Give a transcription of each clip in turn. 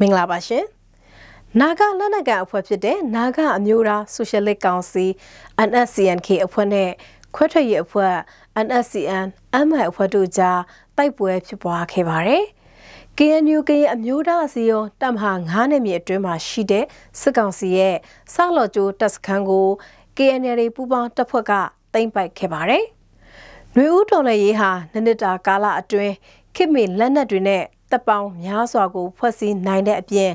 မင်္ဂလာပါရှင်နာဂလက်နက်ကန်အဖွဲ့ဖြစ်တဲ့နာဂအမျိုးသားဆိုရှယ်လစ်ကောင်စီ NSCNK အဖွဲ့နဲ့ခွဲထွက်ရေးအဖွဲ့ NSCN အမိုင်အဖွဲ့တို့ကြားတိုက်ပွဲဖြစ်ပွားခဲ့ပါတယ်။ KNU ကရင်အမျိုးသားအစည်းအရုံးတပ်မဟာ9နယ်မြေအတွင်းမှာရှိတဲ့စစ်ကောင်စီရဲ့ဆောက်လော်ကျိုးတပ်စခန်းကို KNL ပူးပေါင်းတပ်ဖွဲ့ကသိမ်းပိုက်ခဲ့ပါတယ်။နှွေဦးတော်လည်းရေးဟာနှစ်နှစ်တာကာလအတွင်းခေတ်မီလက်နက်တွေနဲ့ တပ်ပေါင်းများစွာကိုဖွဲ့စည်းနိုင်တဲ့အပြင်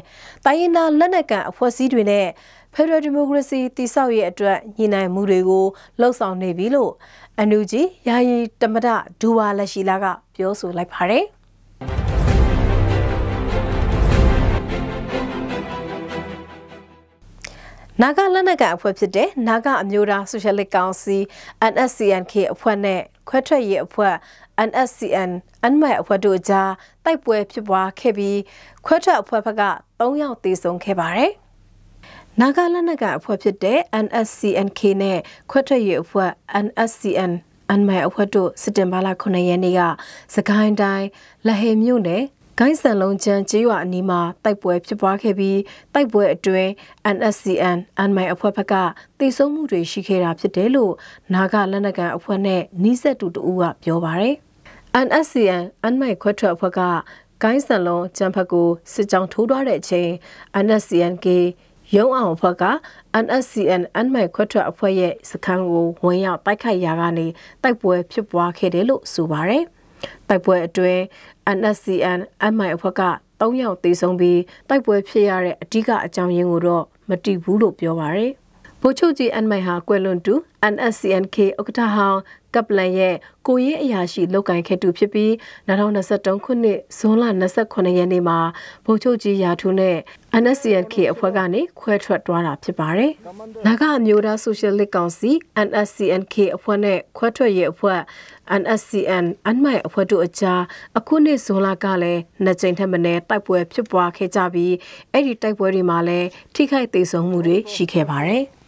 တိုင်းရင်းသားလက်နက်ကန်အဖွဲ့အစည်းတွေနဲ့ဖက်ဒရယ်ဒီမိုကရေစီတည်ဆောက်ရေးအတွက်ညီနိုင်မှုတွေကိုလှုံ့ဆော်နေပြီလို့အန်ယူဂျီယာယီတမဒဒူဝါလက်ရှိလာကပြောဆိုလိုက်ပါတယ်။နာဂလက်နက်ကန်အဖွဲ့ဖြစ်တဲ့နာဂအမျိုးသားဆိုရှယ်လစ်ကောင်စီ NSCNK အဖွဲ့နဲ့ခွဲထွက်ရေးအဖွဲ့ NSCN အန်မိုင်အဖွဲ့တို့ကြားတိုက်ပွဲဖြစ်ပွားခဲ့ပြီးခွဲထွက်အဖွဲ့ဘက်က3ယောက်သေဆုံးခဲ့ပါတယ်။နာဂလက်နက်ကန်အဖွဲ့ဖြစ်တဲ့ NSCNK နဲ့ခွဲထွက်ရေးအဖွဲ့ NSCN အန်မိုင်အဖွဲ့တို့စက်တင်ဘာလ9ရက်နေ့ကစကိုင်းတိုင်းလဟေမြို့နယ်ဂိုင်းဆန်လုံးချမ်းကျေးရွာအနီးမှာတိုက်ပွဲဖြစ်ပွားခဲ့ပြီးတိုက်ပွဲအတွင်း NSCN အန်မိုင်အဖွဲ့ဘက်ကတိစုံမှုတွေရှိခဲ့တာဖြစ်တယ်လို့နာဂလက်နက်ကန်အဖွဲ့နဲ့နီးစပ်သူတူကပြောပါတယ်။ NSCN အန်မိုင်ခွဲထွက်အဖွဲ့ကဂိုင်းဆန်လုံးချမ်းဘက်ကိုစစ်ကြောင်းထိုးသွားတဲ့အချိန် NSCNK ရုံးအောင်အဖွဲ့က NSCN အန်မိုင်ခွဲထွက်အဖွဲ့ရဲ့စခန်းကိုဝင်ရောက်တိုက်ခိုက်ရာကနေတိုက်ပွဲဖြစ်ပွားခဲ့တယ်လို့ဆိုပါတယ်။တိုက်ပွဲအတွင်း NSCN MI အဖွဲ့က3ယောက်သေဆုံးပြီးတိုက်ပွဲဖြစ်ရတဲ့အဓိကအကြောင်းရင်းကိုတော့မတည်ဘူးလို့ပြောပါရယ်ဗိုလ်ချုပ်ကြီးအန်မိုင်ဟာကွယ်လွန်သူ NSCNK ဥက္ကဋ္ဌဟောင်း ကပ်ပလန်ရဲ့ကိုရေးအရာရှိလောက်ကင်ခဲ့သူဖြစ်ပြီး2023ခုနှစ်ဇွန်လ28ရက်နေ့မှာဗိုလ်ချုပ်ကြီးရာထူးနဲ့ NSCNK အဖွဲ့ကနေခွဲထွက်သွားတာဖြစ်ပါတယ်။နာဂအမျိုးသားဆိုရှယ်လစ်ကောင်စီ NSCNK အဖွဲ့နဲ့ခွဲထွက်ရေးအဖွဲ့ NSCN အန်မိုင်အဖွဲ့တို့အကြားအခုနှစ်ဇွန်လကလည်းနှစ်ကြိမ်ထက်မနည်းတိုက်ပွဲဖြစ်ပွားခဲ့ကြပြီးအဲ့ဒီတိုက်ပွဲတွေမှာလည်းထိခိုက်ဒေဆုံးမှုတွေရှိခဲ့ပါတယ်။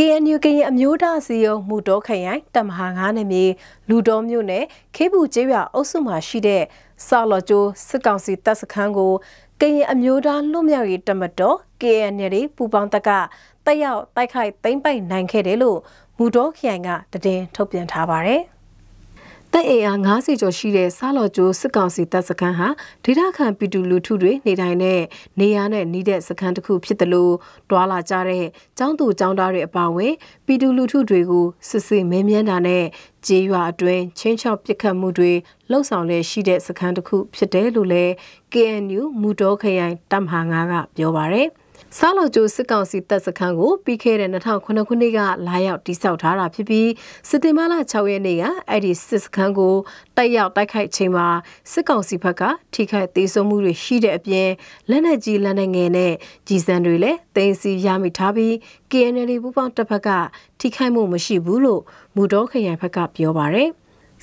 KNU ကရင်အမျိုးသားစီယုံမူတော်ခရိုင်တမဟာ9နယ်မြေလူတော်မြို့နယ်ခေးပူကျေးရွာအုပ်စုမှာရှိတဲ့ဆောက်လော်ကျိုးစစ်ကောင်စီတပ်စခန်းကိုကရင်အမျိုးသားလွတ်မြောက်ရေးတမတော် KNL ပူပေါင်းတက်ကတက်ရောက်တိုက်ခိုက်သိမ်းပိုက်နိုင်ခဲ့တယ်လို့မူတော်ခရိုင်ကတည်င်းထုတ်ပြန်ထားပါတယ်။ တပ်အင်အား90ကျော်ရှိတဲ့စားလော်ကျိုးစစ်ကောင်စီတပ်စခန်းဟာဒေသခံပြည်သူလူထုတွေနေထိုင်တဲ့နေရာနဲ့နီးတဲ့စခန်းတစ်ခုဖြစ်တယ်လို့တွာလာကြတဲ့ចောင်းသူចောင်းသားတွေအပါအဝင်ပြည်သူလူထုတွေကိုစစ်စစ်မင်းမြန်းတာနဲ့ကြေးရွာအတွင်းချင်းချောက်ပစ်ခတ်မှုတွေလှုပ်ဆောင်လက်ရှိတဲ့စခန်းတစ်ခုဖြစ်တယ်လို့လည်း KNU မူတော်ခရိုင်တပ်မဟာ9ကပြောပါရယ်။ စားလော်ကျိုးစစ်ကောင်စီတပ်စခန်းကိုပြီးခဲ့တဲ့2009ခုနှစ်ကလာရောက်တိစောက်ထားတာဖြစ်ပြီးစစ်တင်မာလာ6ရက်နေ့ကအဲ့ဒီစစ်စခန်းကိုတိုက်ရောက်တိုက်ခိုက်ချိန်မှာစစ်ကောင်စီဘက်ကထိခိုက်သေးဆုံးမှုတွေရှိတဲ့အပြင်လက်နက်ကြီးလက်နက်ငယ်နဲ့ကြီးစံတွေလည်းတင်စီရမိထားပြီး KNL ပူပေါင်းတပ်ဖက်ကထိခိုက်မှုမရှိဘူးလို့မူတော်ခရိုင်ဘက်ကပြောပါရယ်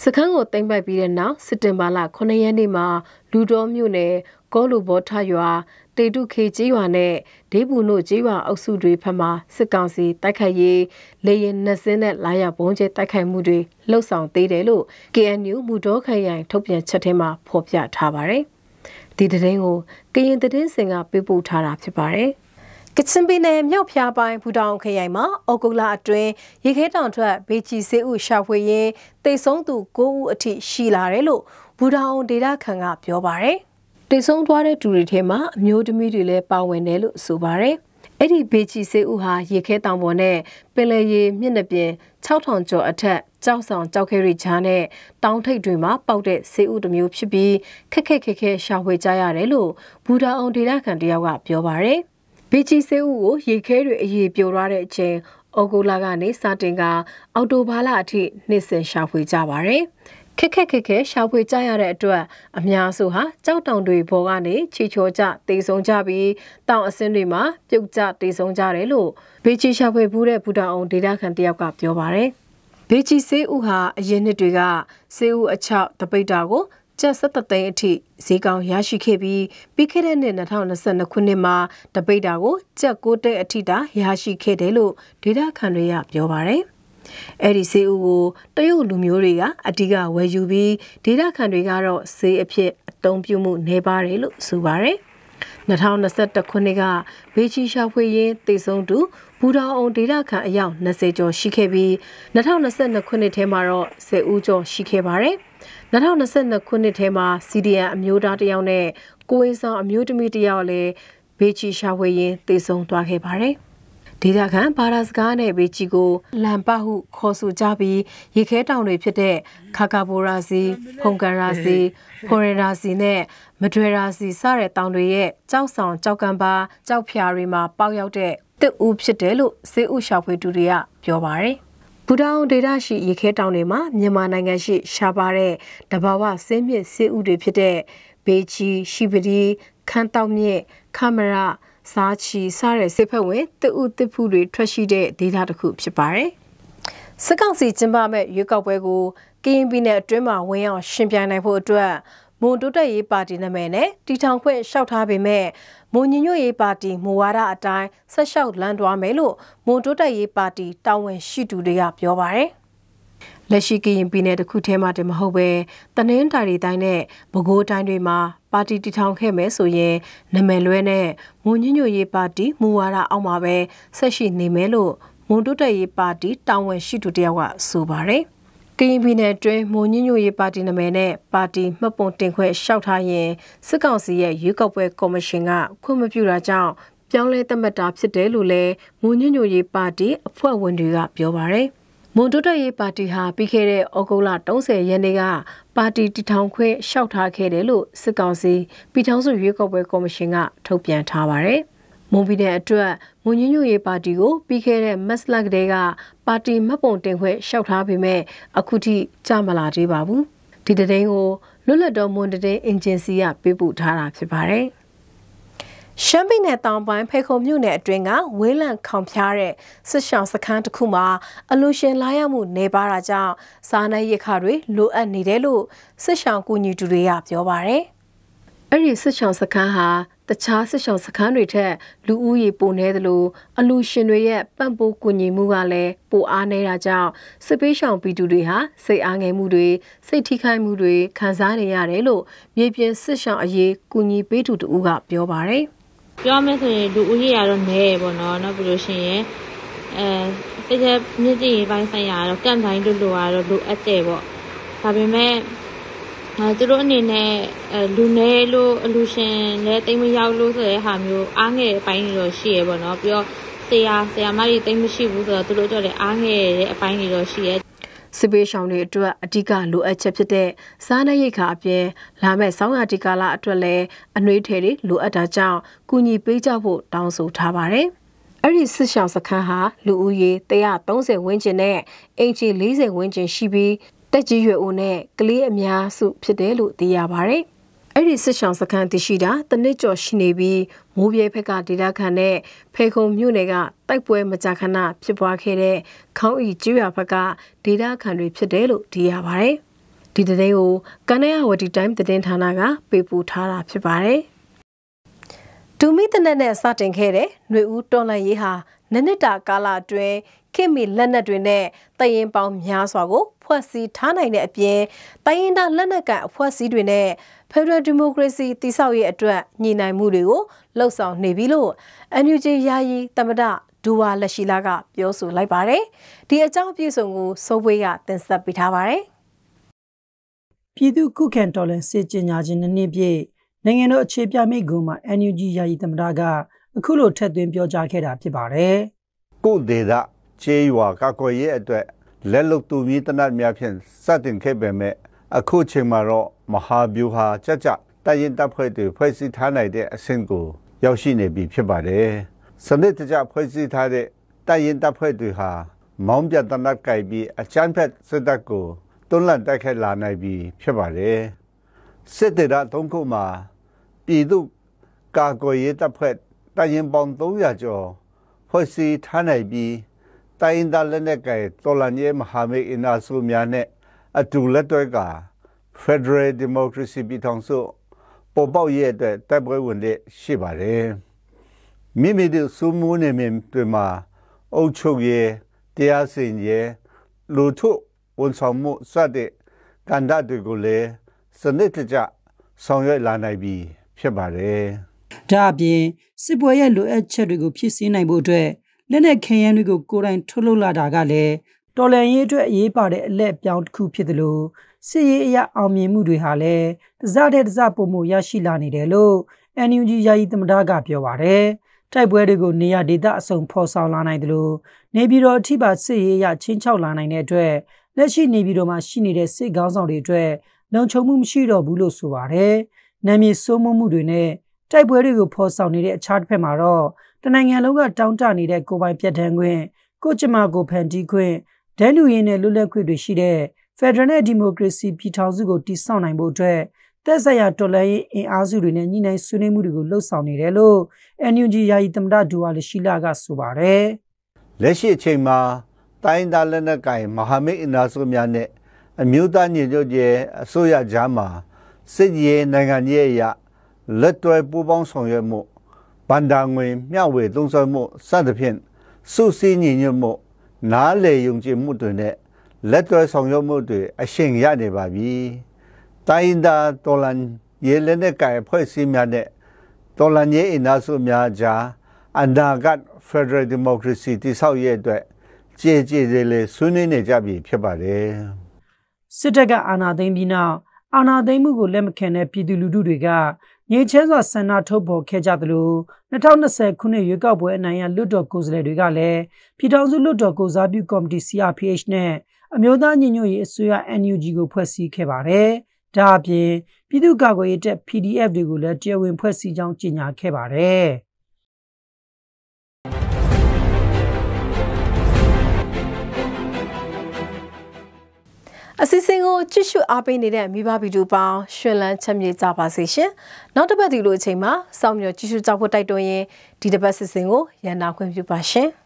စခန်းကိုတင်ပိုက်ပြီးတဲ့နောက်စစ်တင်ဘာလ9ရက်နေ့မှာလူတော်မြို့နယ် ကောလူဘောထရွာတေတုခေကြီးရွာနဲ့ဒေးပူနို့ကြီးရွာအုပ်စုတွေဖက်မှစစ်ကောင်စီတိုက်ခိုက်ရေးလေရင်နှစင်းနဲ့လာရောက်ဘုံကျဲတိုက်ခိုက်မှုတွေလှုပ်ဆောင်သေးတယ်လို့ KNU မူတော်ခရိုင်ထုတ်ပြန်ချက်ထဲမှာဖော်ပြထားပါတယ်။ဒီသတင်းကိုကရင်သတင်းစင်ကပေးပို့ထားတာဖြစ်ပါတယ်။ကချင်ပြည်နယ်မြောက်ဖျားပိုင်းဘူတောင်ခရိုင်မှာအော်ဂုလာအတွင်းရေခဲတောင်ထွက်ဘေချီစေဥရှာဖွေရင်းတိတ်ဆုံးသူ9ဦးအထိရှိလာတယ်လို့ဘူတောင်ဒေတာခန်ကပြောပါတယ်။ တိတ်ဆုံးသွားတဲ့သူတွေထဲမှာအမျိုးသမီးတွေလည်းပါဝင်တယ်လို့ဆိုပါတယ်။အဲ့ဒီဘေချီစေဦးဟာရေခဲတောင်ပေါ်နဲ့ပင်လယ်ရေမျက်နှာပြင်6000ကျော်အထက်ကြောက်ဆောင်ကြောက်ခဲရိချားနဲ့တောင်ထိပ်တွေမှာပေါက်တဲ့စေဦးတစ်မျိုးဖြစ်ပြီးခက်ခက်ခက်ခဲရှာဖွေကြရတယ်လို့ဘူဒါအောင်ဒေတာခံတယောက်ကပြောပါတယ်။ဘေချီစေဦးကိုရေခဲတွေအရေးပြိုသွားတဲ့အချိန်ဩဂုတ်လကနေစတင်ကအော်တိုဘာလအထိနှစ်စဉ်ရှာဖွေကြပါတယ်။ ခက်ခက်ခက်ခဲရှာဖွေကြရတဲ့အတွက်အများစုဟာကြောက်တောင်တွေပေါ်ကနေချီချောကြတေဆုံးကြပြီးတောင်အစင်းတွေမှာပြုတ်ကျတေဆုံးကြတယ်လို့ဘေချီရှာဖွေဘူးတဲ့ဘူတာအောင်ဒေတာခန်တယောက်ကပြောပါတယ်။ဘေချီစေးဦးဟာအရင်နှစ်တွေကစေးဦးအချောက်တပိတ်တာကိုကျပ်17သိန်းအထိဈေးကောင်းရရှိခဲ့ပြီးပြီးခဲ့တဲ့နှစ်2022ခုနှစ်မှာတပိတ်တာကိုကျပ်6သိန်းအထိတာရရှိခဲ့တယ်လို့ဒေတာခန်တွေကပြောပါတယ်။ အဲ့ဒီဆေးဥကိုတရုတ်လူမျိုးတွေကအဓိကဝယ်ယူပြီးဒေတာခန်တွေကတော့ဆေးအဖြစ်အသုံးပြုမှုနေပါတယ်လို့ဆိုပါတယ်2021ခုနှစ်ကဘေချီရှာဖွေရင်းတည်ဆုံသူဘူတောင်အောင်ဒေတာခန်အယောက်20ကျော်ရှိခဲ့ပြီး2022ခုနှစ်ထဲမှာတော့10ဦးကျော်ရှိခဲ့ပါတယ်2022ခုနှစ်ထဲမှာ CDN အမျိုးသားတယောက်နဲ့ကိုအင်းဆောင်အမျိုးသမီးတယောက်လည်းဘေချီရှာဖွေရင်းတည်ဆုံသွားခဲ့ပါတယ် ဒေတာခန်ဘာသာစကားနဲ့ဘေချီကိုလမ်ပဟုခေါ်ဆိုကြပြီးရေခဲတောင်တွေဖြစ်တဲ့ခါကာဘိုရာစီဖုန်ကန်ရာစီဖိုရရာစီနဲ့မဒွေရာစီစတဲ့တောင်တွေရဲ့ကြောက်ဆောင်ကြောက်ကံပါကြောက်ဖြာတွေမှာပေါက်ရောက်တဲ့တစ်ဦးဖြစ်တယ်လို့စေဥရှာဖွေသူတွေကပြောပါတယ်ဘူတောင်ဒေတာရှိရေခဲတောင်တွေမှာမြန်မာနိုင်ငံရှိရှားပါတဲ့တဘာဝဆင်းမြစ်စေဥတွေဖြစ်တဲ့ဘေချီရှိပဒီခန်းတောက်မြစ်ခမရ စားချီစတဲ့စစ်ဖက်ဝင်တဥတစ်ဖူတွေထွက်ရှိတဲ့ဒေတာတစ်ခုဖြစ်ပါတယ်။စစ်ကောင်စီကျင်းပမဲ့ရွေးကောက်ပွဲကိုကရင်ပြည်နယ်အတွင်းမှာဝင်ရောက်ရှင်ပြိုင်နိုင်ဖို့အတွက်မွန်တိုးတက်ရေးပါတီနာမည်နဲ့တီထောင်ခွင့်လျှောက်ထားပေမဲ့မွန်ညညွတ်ရေးပါတီမူဝါဒအတိုင်းဆက်လျှောက်လမ်းသွားမယ်လို့မွန်တိုးတက်ရေးပါတီတာဝန်ရှိသူတွေကပြောပါတယ်။ လက်ရှိကရင်ပြည်နယ်တစ်ခုထဲမှာတည်းမဟုတ်ပဲတနင်္သာရီတိုင်းနဲ့ပဲခူးတိုင်းတွေမှာပါတီတည်ထောင်ခဲ့မယ်ဆိုရင်နမယ်လွဲနဲ့မွန်ညညွတ်ရေးပါတီမူဝါဒအောက်မှာပဲဆက်ရှိနေမယ်လို့မွန်တိုးတက်ရေးပါတီတာဝန်ရှိသူတယောက်ကဆိုပါတယ်။ကရင်ပြည်နယ်အတွင်းမွန်ညညိုရေးပါတီနာမည်နဲ့ပါတီမှတ်ပုံတင်ခွင့်လျှောက်ထားရင်စစ်ကောင်စီရဲ့ရွေးကောက်ပွဲကော်မရှင်ကခွင့်မပြုတာကြောင့်ပြောင်းလဲသတ်မှတ်တာဖြစ်တယ်လို့လည်းမွန်ညညိုရေးပါတီအဖွဲ့ဝင်တွေကပြောပါရယ် မွန်တိုးတက်ရေးပါတီဟာပြီးခဲ့တဲ့ဩဂုတ်လ30ရက်နေ့ကပါတီတည်ထောင်ခွင့်လျှောက်ထားခဲ့တယ်လို့စစ်ကောင်စီပြည်ထောင်စုရွေးကောက်ပွဲကော်မရှင်ကထုတ်ပြန်ထားပါရယ်မွန်ပြည်နယ်အတွက်မွန်ညညွရေးပါတီကိုပြီးခဲ့တဲ့မက်စလက်ကလေးကပါတီမှတ်ပုံတင်ခွင့်လျှောက်ထားပေမဲ့အခုထိကြမလာသေးပါဘူးဒီတဲ့င်းကိုလွတ်လပ်တော်မွန်တဲ့အင်ဂျင်စီကပေးပို့ထားတာဖြစ်ပါတယ် ရှမ်းပြည်နယ်တောင်ပိုင်းဖေခုံမြို့နယ်အတွင်းကဝင်းလံခေါင်ဖျားတဲ့စစ်ရှောင်းစခန်းတစ်ခုမှာအလူရှင်လာရောက်မှုနေပါတာကြောင့်စားနပ်ရိက္ခာတွေလိုအပ်နေတယ်လို့စစ်ရှောင်းကူညီသူတွေကပြောပါတယ်။အဲ့ဒီစစ်ရှောင်းစခန်းဟာတခြားစစ်ဆောင်စခန်းတွေထက်လူဦးရေပိုနေသလိုအလူရှင်တွေရဲ့ပံ့ပိုးကူညီမှုကလည်းပိုအားနေတာကြောင့်စစ်ပေးရှောင်ပြည်သူတွေဟာစိတ်အားငယ်မှုတွေစိတ်ထိခိုက်မှုတွေခံစားနေရတယ်လို့မြေပြင်စစ်ဆောင်အရေးကူညီပေးသူတူကပြောပါတယ် ပြောမယ်ဆိုရင်လူဦးရေကတော့နည်းပေါ့နော်နောက်ပြီးလို့ရှိရင်အဲတကယ်မြင့်ကြီးပိုင်းဆိုင်ရာတော့ကန့်ပိုင်းလို့လိုရတော့လိုအပ်တယ်ပေါ့ဒါပေမဲ့အဲသူတို့အနေနဲ့အဲလူနေလို့အလူရှင်လည်းတိတ်မရောက်လို့ဆိုတဲ့ဟာမျိုးအားငယ်အပိုင်းတွေတော့ရှိရပေါ့နော်ပြီးတော့ဆရာဆရာမတွေတိတ်မရှိဘူးဆိုတော့သူတို့ကြောင့်လည်းအားငယ်တဲ့အပိုင်းတွေတော့ရှိရ စစ်ပေးရှောင်းတွေအတွက်အဓိကလိုအပ်ချက်ဖြစ်တဲ့စားနပ်ရိက္ခာအပြင်လာမဲ့ဆောင်းရာဒီကာလအတွက်လည်းအနှွေးထည်တွေလိုအပ်တာကြောင့်ကူညီပေးကြဖို့တောင်းဆိုထားပါတယ်။အဲ့ဒီစစ်ဆောင်စခန်းဟာလူဦးရေ130ဝန်းကျင်နဲ့အင်ချီ40ဝန်းကျင်ရှိပြီးတက်ကြီးရွယ်အိုနဲ့ကလေးအများစုဖြစ်တယ်လို့သိရပါတယ်။ အဲ့ဒီစစ်ဆောင်စခန်းတရှိတာတနစ်ကျော်ရှိနေပြီးမိုးပြဲဖက်ကဒေတာခန်နဲ့ဖေခုံမြို့နယ်ကတိုက်ပွဲမကြာခဏဖြစ်ပွားခဲ့တဲ့ခေါင်းဤကျွရဖက်ကဒေတာခန်တွေဖြစ်တယ်လို့သိရပါတယ်။ဒီတဲ့ကိုကနရဝတီတိုင်းသတင်းဌာနကပေးပို့ထားတာဖြစ်ပါတယ်။ဒူမီတနက်နဲ့စတင်ခဲ့တဲ့ຫນွေဦးတော်လန်ရေးဟာ နနစ်တာကာလအတွင်းခင်မီလက်နက်တွေနဲ့တရင်ပေါင်းများစွာကို ဖွဲ့စည်းထားနိုင်တဲ့အပြင်တိုင်းရင်းသားလက်နက်ကန်အဖွဲ့အစည်းတွေနဲ့ Federal Democracy တည်ဆောက်ရေးအတွက်ညီနိုင်မှုတွေကိုလှုပ်ဆောင်နေပြီလို့ NUG ယာယီတမဒဒူဝါလက်ရှိလာက ပြောဆိုလိုက်ပါတယ်။ဒီအကြောင်းအပြည့်စုံကိုစိုးပွေးကတင်ဆက်ပေးထားပါတယ်။ပြည်သူ့ခုခံတော်လှန်စစ်ကြေညာခြင်းနှစ်ပြည့်နိုင်ငံတော်အခြေပြမိကုံမှာ NUG ယာယီတမဒက အခုလိုထက်သွင်းပြောကြားခဲ့တာဖြစ်ပါတယ်။ကိုဒေတာချေးရွာကကွယ်ရဲ့အတွက်လက်လုတ်သူမြည်တနတ်များဖြင့်စတင်ခဲ့ပေမဲ့အခုချိန်မှာတော့မဟာဗျူဟာကြကြတရင်တပ်ဖွဲ့တွေဖွဲ့စည်းထားနိုင်တဲ့အဆင့်ကိုရောက်ရှိနေပြီဖြစ်ပါတယ်။စနစ်တကျဖွဲ့စည်းထားတဲ့တရင်တပ်ဖွဲ့တွေဟာမောင်းပြတနတ်ကြိုက်ပြီးအချမ်းဖက်စစ်တပ်ကိုတွန်းလှန်တိုက်ခိုက်လာနိုင်ပြီဖြစ်ပါတယ်။စစ်တေရသုံးခုမှာပြည်သူကာကွယ်ရေးတပ်ဖွဲ့ တရင်ပေါင်း300ကျော်ဖွဲ့စည်းထားနိုင်ပြီးတိုင်းဒါလက်နဲ့ကဲတော်လန်ရဲ့မဟာမိတ်အင်အားစုများနဲ့အတူလက်တွဲက Federal Democracy ပြည်ထောင်စုပေါ်ပေါက်ရဲ့အတွက်တပ်ပွဲဝင်တဲ့ရှိပါတယ်မိမိတို့စုမှုနေမြင်တွေမှာအုပ်ချုပ်ရေးတရားစီရင်ရေးလူထုဝန်ဆောင်မှုစတဲ့ကဏ္ဍတွေကိုလည်းစနစ်တကျဆောင်ရွက်လာနိုင်ပြီဖြစ်ပါတယ်ဒါအပြင် စစ်ပွဲရဲ့လိုအပ်ချက်တွေကိုဖြည့်ဆည်းနိုင်ဖို့အတွက်လက်နက်ခဲယမ်းတွေကိုကိုယ်တိုင်ထုတ်လုပ်လာတာကလည်းတော်လန်ရေးအတွက်အရေးပါတဲ့အလက်ပြောင်းတစ်ခုဖြစ်တယ်လို့စစ်ရေးအရအောင်မြင်မှုတွေဟာလည်းတစားတဲ့တစားပုံမှုရရှိလာနေတယ်လို့ NUG ယာယီသမ္မတကပြောပါတယ်။တိုက်ပွဲတွေကိုနေရဒေသအစုံဖော်ဆောင်လာနိုင်တယ်လို့နေပြည်တော်အထိပါစစ်ရေးရချင်းချောက်လာနိုင်တဲ့အတွက်လက်ရှိနေပြည်တော်မှာရှိနေတဲ့စစ်ကောင်းဆောင်တွေအတွက်လုံခြုံမှုမရှိတော့ဘူးလို့ဆိုပါတယ်။နာမည်စိုးမိုးမှုတွေနဲ့ တိုက်ပွဲတွေကိုဖော်ဆောင်နေတဲ့အခြားတစ်ဖက်မှာတော့တနိုင်ငံလုံးကတောင်းတနေတဲ့ကိုပိုင်ပြတ်တန်းခွင့်ကိုကျမကိုဖန်တီးခွင့်ဒဲလူရင်းနဲ့လွတ်လပ်ခွင့်တွေရှိတဲ့ Federal နဲ့ Democracy ပြည်ထောင်စုကိုတည်ဆောက်နိုင်ဖို့အတွက်သက်ဆိုင်ရာတော်လှန်ရေးအင်အားစုတွေနဲ့ညှိနှိုင်းဆွေးနွေးမှုတွေကိုလှုပ်ဆောင်နေတယ်လို့ NUG ယာယီသမ္မတဒူဝါလရှိလာကဆိုပါတယ်။လက်ရှိအချိန်မှာတိုင်းဒေသလက်နက်ကိုင်မဟာမိတ်အင်အားစုများနဲ့အမျိုးသားညီညွတ်ရေးအစိုးရကြားမှာစစ်ရေးနိုင်ငံရေးအရ လက်တွဲပူးပေါင်းဆောင်ရွက်မှုဗန္ဒာငွေမျှဝေသုံးစွဲမှုစသဖြင့်စုစည်းညီညွတ်မှုနားလေယုံကြည်မှုတွေနဲ့လက်တွဲဆောင်ရွက်မှုတွေအရှိန်ရနေပါပြီ။တိုင်းဒါတော်လန်ရေလက်နဲ့ကင်ဖွဲ့စည်းများနဲ့တော်လန်ရေးအင်အားစုများကြားအနာဂတ် Federal Democracy တည်ဆောက်ရေးအတွက်ကြည်ကြည်လေးလေးဆွေးနွေးနေကြပြီဖြစ်ပါတယ်။စစ်တပ်ကအာဏာသိမ်းပြီးနောက်အာဏာသိမ်းမှုကိုလက်မခံတဲ့ပြည်သူလူထုတွေက ငြိမ်းချမ်းစွာဆန္ဒထုတ်ဖော်ခဲ့ကြသလို2020ခုနှစ်ရွေးကောက်ပွဲအနိုင်ရလွတ်တော်ကိုယ်စားလှယ်တွေကလည်းပြည်ထောင်စုလွတ်တော်ကိုစားပြုကော်မတီ CRPH နဲ့အမျိုးသားညီညွတ်ရေးအစိုးရ NUG ကိုဖွဲ့စည်းခဲ့ပါတယ်။ဒါအပြင်ပြည်သူ့ကာကွယ်ရေးတပ် PDF တွေကိုလည်းတရားဝင်ဖွဲ့စည်းကြောင်းကြေညာခဲ့ပါတယ်။ အစီအစဉ်ကိုကြည့်ရှုအားပေးနေတဲ့မိဘဗီဒီယိုပေါင်းရှင်လန်းချမ်းမြေကြပါစေရှင်။နောက်တစ်ပတ်ဒီလိုအချိန်မှာစောင့်မျှော်ကြည့်ရှုကြဖို့တိုက်တွန်းရင်ဒီတစ်ပတ်စီစဉ်ကိုရန်နာခွင့်ပြုပါရှင်။